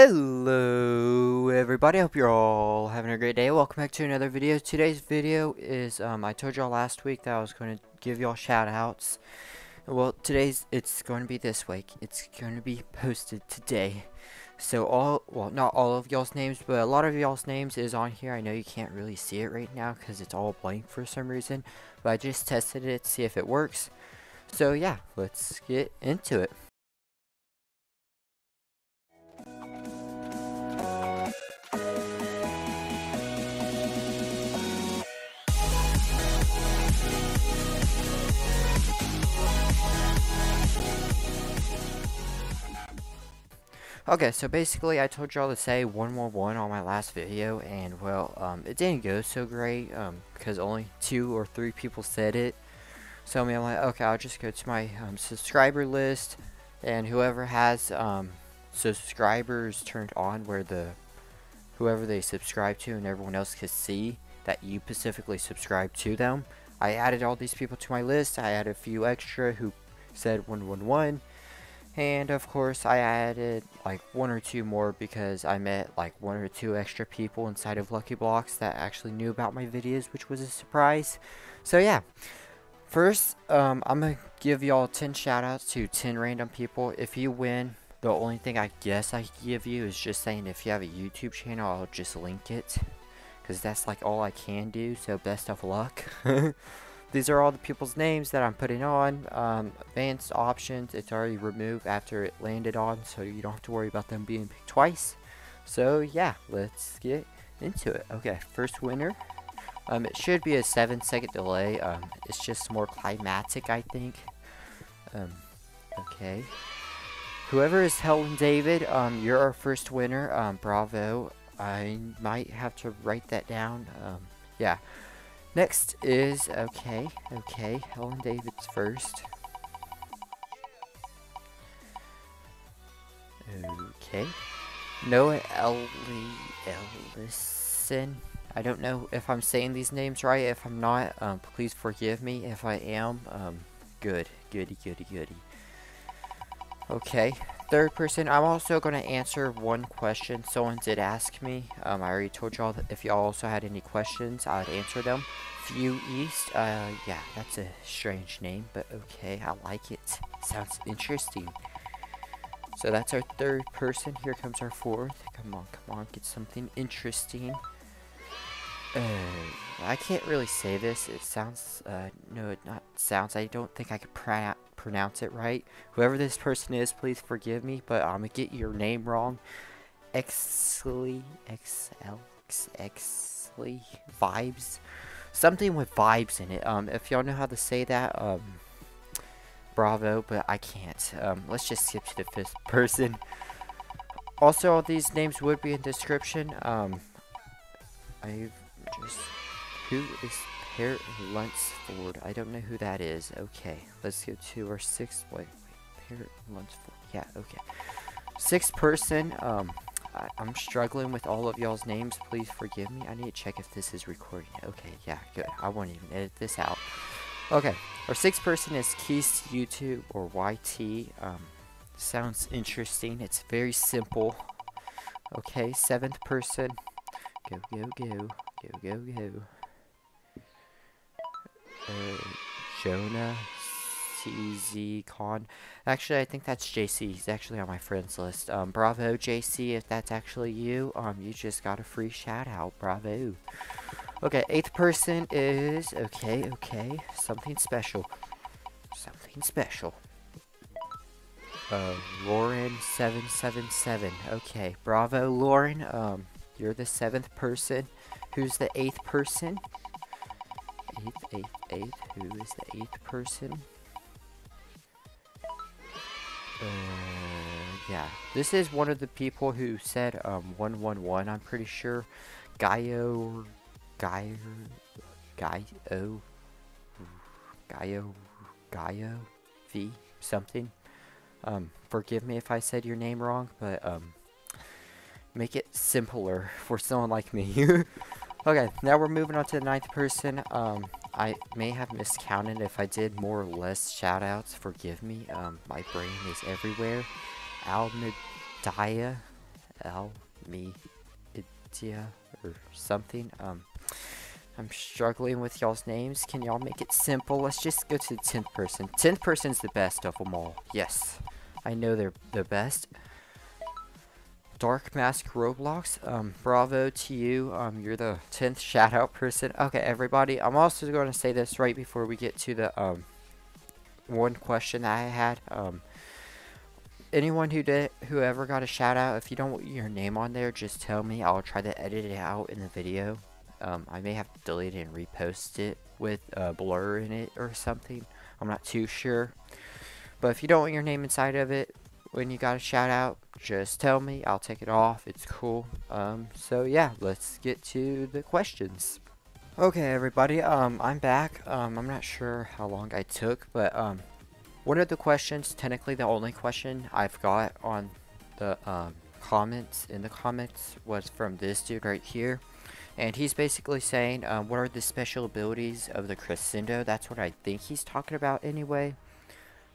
Hello everybody, hope you're all having a great day. Welcome back to another video. Today's video is, um, I told y'all last week that I was going to give y'all shout outs. Well, today's, it's going to be this week. It's going to be posted today. So all, well, not all of y'all's names, but a lot of y'all's names is on here. I know you can't really see it right now because it's all blank for some reason. But I just tested it to see if it works. So yeah, let's get into it. Okay, so basically I told y'all to say 111 on my last video, and well, um, it didn't go so great, um, because only two or three people said it. So I mean, I'm like, okay, I'll just go to my um, subscriber list, and whoever has um, subscribers turned on where the, whoever they subscribe to and everyone else can see that you specifically subscribe to them. I added all these people to my list, I added a few extra who said 111, and of course I added like one or two more because I met like one or two extra people inside of Lucky Blocks that actually knew about my videos which was a surprise. So yeah. First, um, I'm going to give y'all 10 shoutouts to 10 random people. If you win, the only thing I guess I give you is just saying if you have a YouTube channel, I'll just link it. Because that's like all I can do, so best of luck. These are all the people's names that I'm putting on. Um, advanced options, it's already removed after it landed on, so you don't have to worry about them being picked twice. So yeah, let's get into it. Okay, first winner. Um, it should be a 7 second delay. Um, it's just more climatic, I think. Um, okay. Whoever is Helen David, um, you're our first winner. Um, bravo. I might have to write that down. Um, yeah. Next is, okay, okay, Helen David's first. Okay. Noah Ellie Ellison. I don't know if I'm saying these names right. If I'm not, um, please forgive me. If I am, um, good. Goody, goody, goody. Okay. Third person, I'm also going to answer one question someone did ask me. Um, I already told y'all that if y'all also had any questions, I would answer them. Few East, uh, yeah, that's a strange name, but okay, I like it. Sounds interesting. So that's our third person. Here comes our fourth. Come on, come on, get something interesting. Uh, I can't really say this. It sounds, uh, no, it not sounds. I don't think I could pronounce pronounce it right. Whoever this person is, please forgive me, but I'm gonna get your name wrong. Exley, XL, Exley, vibes, something with vibes in it. Um, if y'all know how to say that, um, bravo, but I can't. Um, let's just skip to the fifth person. Also, all these names would be in description. Um, I've just who is Pear Lunsford. I don't know who that is. Okay, let's go to our sixth. Wait, wait, Pear Lunsford. Yeah, okay. Sixth person. Um, I, am struggling with all of y'all's names. Please forgive me. I need to check if this is recording. Okay, yeah, good. I won't even edit this out. Okay, our sixth person is Keys YouTube or YT. Um, sounds interesting. It's very simple. Okay, seventh person. Go, go, go. Go, go, go Jonah CZ Con. Actually, I think that's JC. He's actually on my friends list. Um, bravo, JC. If that's actually you, um, you just got a free shout out. Bravo. Okay, eighth person is okay. Okay, something special. Something special. Uh, Lauren seven seven seven. Okay, bravo, Lauren. Um, you're the seventh person. Who's the eighth person? Eighth, eighth, eighth. Who is the eighth person? Uh, yeah. This is one of the people who said um 111, I'm pretty sure. Gaio Gaio Gaio Gaio Gaio V something. Um forgive me if I said your name wrong, but um make it simpler for someone like me. Okay, now we're moving on to the ninth person. Um, I may have miscounted if I did more or less shoutouts. Forgive me. Um, my brain is everywhere. Me Idia or something. Um, I'm struggling with y'all's names. Can y'all make it simple? Let's just go to the 10th person. 10th person's the best of them all. Yes. I know they're the best. Dark Mask Roblox, um, bravo to you. Um, you're the 10th shout out person. Okay, everybody, I'm also going to say this right before we get to the, um, one question that I had. Um, anyone who did, whoever got a shout out, if you don't want your name on there, just tell me. I'll try to edit it out in the video. Um, I may have to delete it and repost it with a blur in it or something. I'm not too sure. But if you don't want your name inside of it, when you got a shout out, just tell me. I'll take it off. It's cool. Um, so yeah, let's get to the questions. Okay, everybody. Um, I'm back. Um, I'm not sure how long I took, but um, one of the questions, technically the only question I've got on the um, comments in the comments was from this dude right here. And he's basically saying, um, what are the special abilities of the Crescendo? That's what I think he's talking about anyway.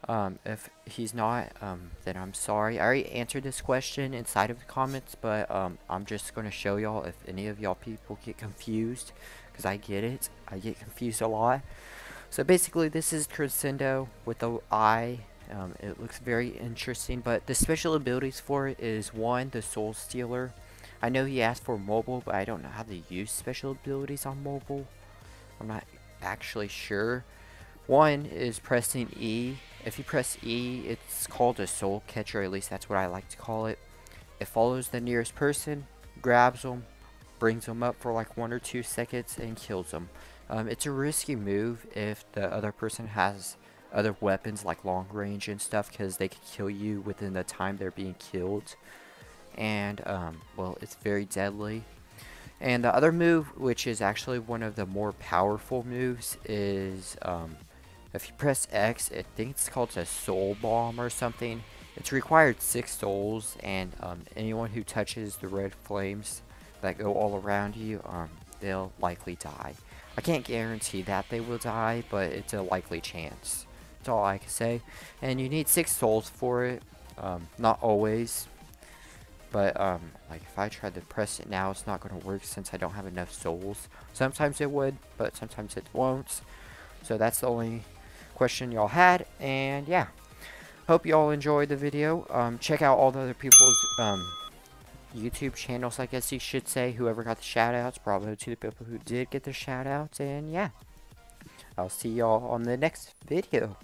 Um, if he's not, um, then I'm sorry. I already answered this question inside of the comments, but um, I'm just going to show y'all if any of y'all people get confused, because I get it. I get confused a lot. So basically, this is Crescendo with the eye. Um, it looks very interesting, but the special abilities for it is one, the Soul Stealer. I know he asked for mobile, but I don't know how to use special abilities on mobile. I'm not actually sure. One is pressing E. If you press E, it's called a soul catcher, at least that's what I like to call it. It follows the nearest person, grabs them, brings them up for like one or two seconds, and kills them. Um, it's a risky move if the other person has other weapons like long range and stuff because they could kill you within the time they're being killed. And, um, well, it's very deadly. And the other move, which is actually one of the more powerful moves, is um, if you press X, I think it's called a soul bomb or something. It's required six souls, and um, anyone who touches the red flames that go all around you, um, they'll likely die. I can't guarantee that they will die, but it's a likely chance. That's all I can say. And you need six souls for it. Um, not always. But, um, like, if I try to press it now, it's not going to work since I don't have enough souls. Sometimes it would, but sometimes it won't. So that's the only question y'all had. And yeah, hope y'all enjoyed the video. Um, check out all the other people's um, YouTube channels, I guess you should say. Whoever got the shoutouts, probably to the people who did get the shoutouts. And yeah, I'll see y'all on the next video.